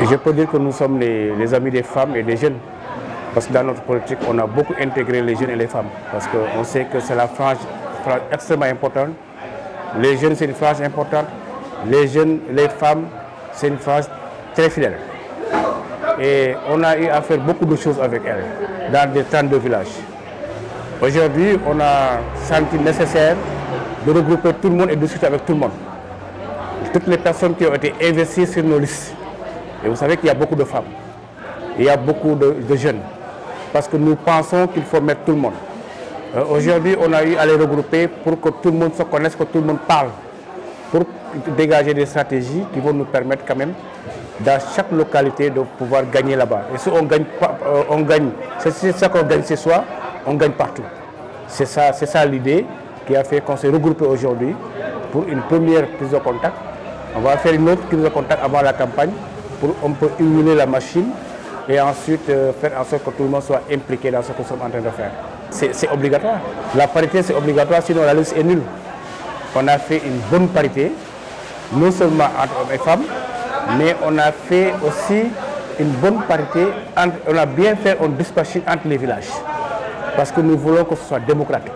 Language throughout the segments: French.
Je peux dire que nous sommes les, amis des femmes et des jeunes. Parce que dans notre politique, on a beaucoup intégré les jeunes et les femmes. Parce qu'on sait que c'est la frange, frange extrêmement importante. Les jeunes, c'est une frange importante. Les jeunes, les femmes, c'est une frange très fidèle. Et on a eu à faire beaucoup de choses avec elles dans des 32 villages. Aujourd'hui, on a senti nécessaire de regrouper tout le monde et de discuter avec tout le monde. Toutes les personnes qui ont été investies sur nos listes. Et vous savez qu'il y a beaucoup de femmes. Il y a beaucoup de, jeunes. Parce que nous pensons qu'il faut mettre tout le monde. Euh, Aujourd'hui, on a eu à les regrouper pour que tout le monde se connaisse, que tout le monde parle. Pour dégager des stratégies qui vont nous permettre quand même, dans chaque localité, de pouvoir gagner là-bas. Et si on gagne, euh, on gagne, c'est ça qu'on gagne ce soir, on gagne partout. C'est ça, ça l'idée qui a fait qu'on s'est regroupé aujourd'hui pour une première prise de contact. On va faire une autre prise de contact avant la campagne on peut huiler la machine et ensuite euh, faire en sorte que tout le monde soit impliqué dans ce que nous sommes en train de faire. C'est obligatoire. La parité, c'est obligatoire, sinon la liste est nulle. On a fait une bonne parité, non seulement entre hommes et femmes, mais on a fait aussi une bonne parité, entre, on a bien fait un dispatching entre les villages. Parce que nous voulons que ce soit démocratique.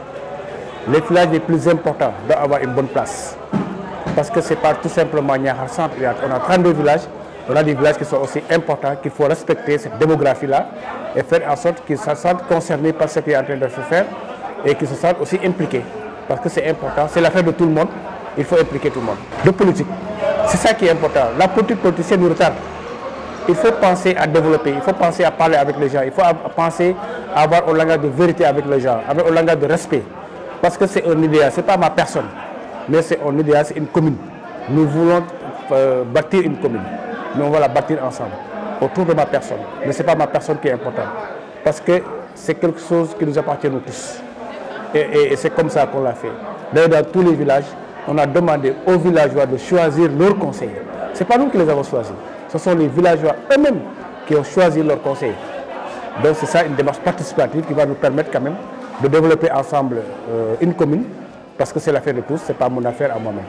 Les villages les plus importants doivent avoir une bonne place. Parce que ce n'est pas tout simplement Niahar Centre. On a 32 villages, on a des villages qui sont aussi importants, qu'il faut respecter cette démographie-là et faire en sorte qu'ils se sentent concernés par ce qui est en train de se faire et qu'ils se sentent aussi impliqués. Parce que c'est important, c'est l'affaire de tout le monde, il faut impliquer tout le monde. De politique, c'est ça qui est important. La politique politicienne nous retarde. Il faut penser à développer, il faut penser à parler avec les gens, il faut penser à avoir un langage de vérité avec les gens, avec un langage de respect. Parce que c'est un idéal, ce n'est pas ma personne, mais c'est un idéal, c'est une commune. Nous voulons euh, bâtir une commune, mais on va la bâtir ensemble, autour de ma personne. Mais ce n'est pas ma personne qui est importante, parce que c'est quelque chose qui nous appartient nous tous. Et, c'est comme ça qu'on l'a fait. D'ailleurs, dans tous les villages, on a demandé aux villageois de choisir leurs conseillers. Ce n'est pas nous qui les avons choisis, ce sont les villageois eux-mêmes qui ont choisi leurs conseillers. Donc c'est ça une démarche participative qui va nous permettre quand même de développer ensemble euh, une commune, parce que c'est l'affaire de tous, ce n'est pas mon affaire à moi-même.